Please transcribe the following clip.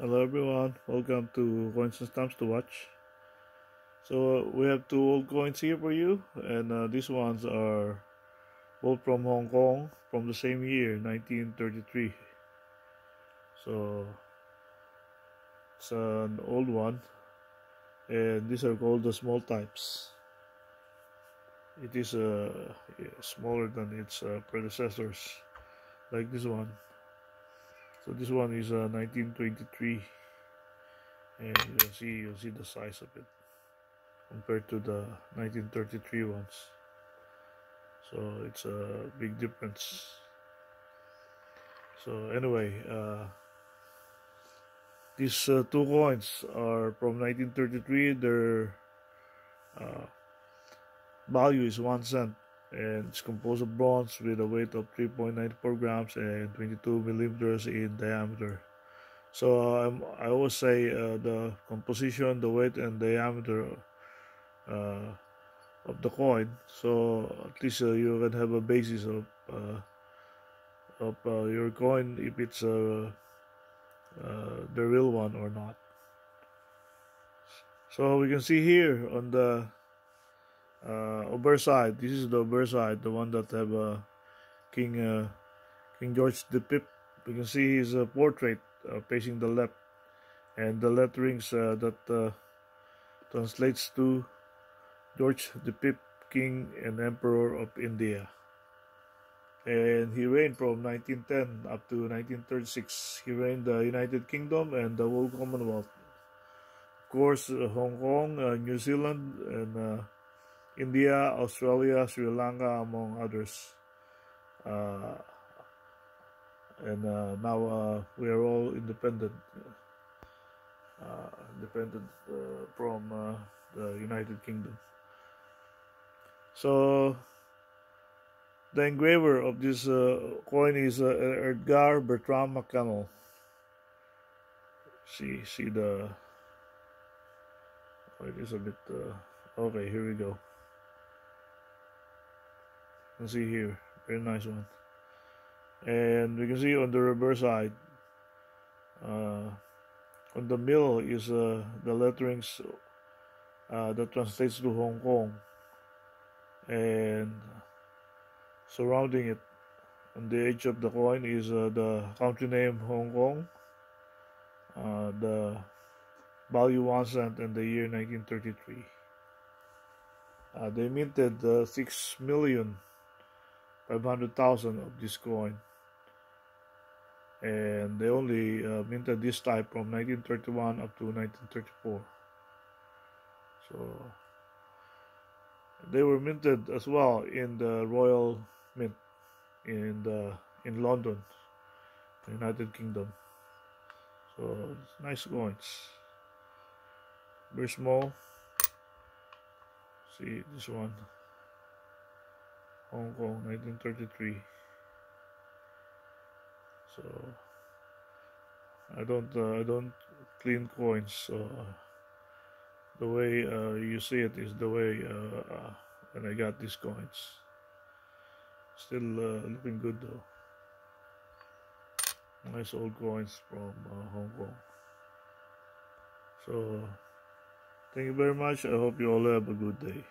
Hello everyone, welcome to Coins and Stamps to watch. So uh, we have two old coins here for you and uh, these ones are both from Hong Kong from the same year 1933. So it's an old one and these are called the small types. It is uh, smaller than its uh, predecessors like this one so this one is a uh, 1923 and you can see you see the size of it compared to the 1933 ones. So it's a big difference. So anyway uh, these uh, two coins are from 1933 their uh, value is one cent and it's composed of bronze with a weight of 3.94 grams and 22 millimeters in diameter. So um, I always say uh, the composition, the weight, and diameter uh, of the coin. So at least uh, you can have a basis of uh, of uh, your coin if it's uh, the real one or not. So we can see here on the uh, obverse side. This is the obverse side, the one that have uh, King uh, King George the Fifth. You can see his uh, portrait uh, facing the left, and the letterings uh, that uh, translates to George the Fifth, King and Emperor of India. And he reigned from 1910 up to 1936. He reigned the United Kingdom and the whole Commonwealth. Of course, Hong Kong, New Zealand, and India, Australia, Sri Lanka, among others. Uh, and uh, now uh, we are all independent, uh, independent uh, from uh, the United Kingdom. So the engraver of this coin is Edgar Bertram Mackennal. See, see the. Oh, it is a bit. okay, here we go can see here. Very nice one. And we can see on the reverse side uh, on the middle is uh, the letterings uh, that translates to Hong Kong and surrounding it. On the edge of the coin is uh, the country name Hong Kong uh, the value one cent and the year 1933 uh, they minted uh, 6 million 500,000 of this coin. And they only uh, minted this type from 1931 up to 1934 so they were minted as well in the Royal Mint in the in London United Kingdom. So nice coins. Very small. See this one Hong Kong 1933 so I don't uh, I don't clean coins so uh, the way uh, you see it is the way uh, uh, when I got these coins. Still uh, looking good though. Nice old coins from Hong Kong. So thank you very much. I hope you all have a good day